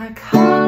I can't.